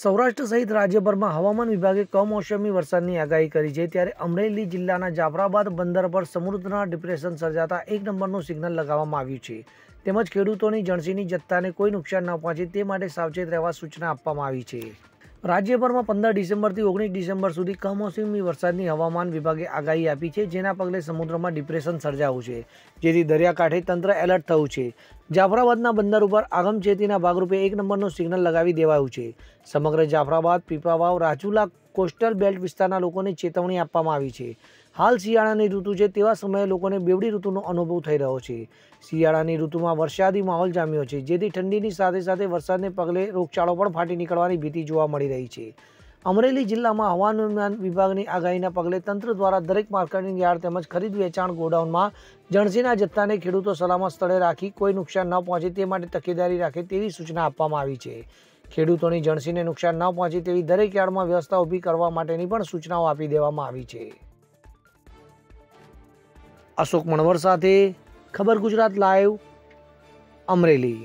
સૌરાષ્ટ્ર સહિત રાજ્યભરમાં હવામાન વિભાગે કમોસમી વરસાદની આગાહી કરી છે. ત્યારે અમરેલી જિલ્લાના જાફરાબાદ બંદર પર સમુદ્રના ડિપ્રેશન સર્જાતા એક નંબરનું સિગ્નલ લગાવવામાં આવ્યું છે. તેમજ ખેડૂતોની જણસીની જથ્થાને કોઈ નુકસાન ન પહોંચે તે માટે સાવચેત રહેવા સૂચના આપવામાં આવી છે. રાજ્યભરમાં પંદર ડિસેમ્બરથી ઓગણીસ ડિસેમ્બર સુધી કમોસમી વરસાદની હવામાન વિભાગે આગાહી આપી છે, જેના પગલે સમુદ્રમાં ડિપ્રેશન સર્જાયું છે. જેથી દરિયાકાંઠે તંત્ર એલર્ટ થયું છે. જાફરાબાદના બંદર ઉપર આગમચેતીના ભાગરૂપે એક નંબરનું સિગ્નલ લગાવી દેવાયું છે. સમગ્ર જાફરાબાદ, પીપાવાવ, રાજુલા કોસ્ટલ બેલ્ટ વિસ્તારના લોકોને ચેતવણી આપવામાં આવી છે. હાલ શિયાળાની ઋતુ છે તેવા સમયે લોકોને બેવડી ઋતુનો અનુભવ થઈ રહ્યો છે. શિયાળાની ઋતુમાં વરસાદી માહોલ જામ્યો છે, જેથી ઠંડીની સાથે સાથે વરસાદને પગલે રોગચાળો પણ ફાટી નીકળવાની ભીતિ જોવા મળી રહી છે. અમરેલી જિલ્લામાં હવામાન વિભાગની આગાહીના પગલે તંત્ર દ્વારા દરેક માર્કેટિંગ યાર્ડ તેમજ ખરીદ વેચાણ ગોડાઉનમાં જણસીના જથ્થાને ખેડૂતો સલામત સ્થળે રાખી કોઈ નુકસાન ન પહોંચે તે માટે તકેદારી રાખે તેવી સૂચના આપવામાં આવી છે. ખેડૂતોની જણસીને નુકસાન ન પહોંચે તેવી દરેક યાર્ડમાં વ્યવસ્થા ઊભી કરવા માટેની પણ સૂચનાઓ આપી દેવામાં આવી છે. અશોક મણવર સાથે ખબર ગુજરાત લાઈવ અમરેલી.